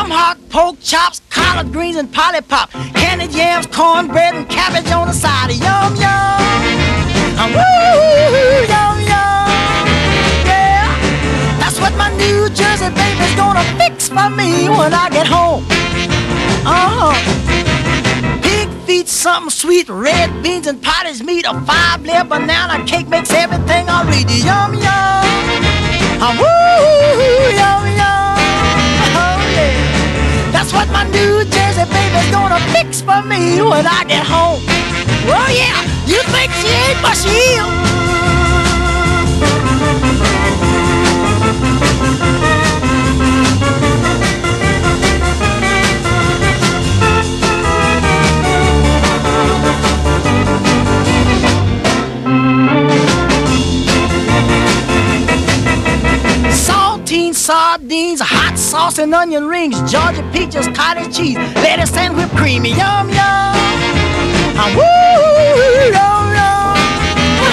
ham hock, pork chops, collard greens, and polly pop. Candied yams, cornbread, and cabbage on the side. Yum, yum. Woo, yum, yum. Yeah. That's what my New Jersey baby's gonna fix for me when I get home. Uh huh. Pig feet, something sweet, red beans and pottage meat, a five layer banana cake makes everything I read. Yum, yum. Uh, woo, fix for me when I get home. Oh, yeah. You think she ain't, but she is. Sardines, hot sauce and onion rings, Georgia peaches, cottage cheese, lettuce and whipped cream. Yum yum. Ah, woo, yum yum.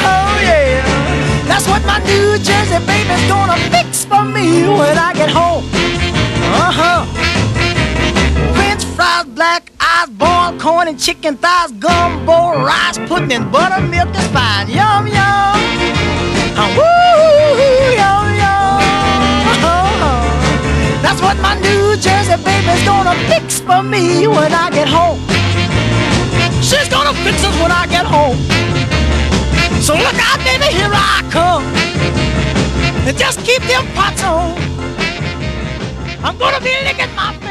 Oh yeah. That's what my New Jersey baby's gonna fix for me when I get home. Uh huh. French fries, black eyes, boiled corn and chicken thighs, gumbo, rice pudding and buttermilk is fine. Yum yum. Fix for me when I get home. She's gonna fix it when I get home. So look out, baby, here I come. And just keep them pots on. I'm gonna be licking my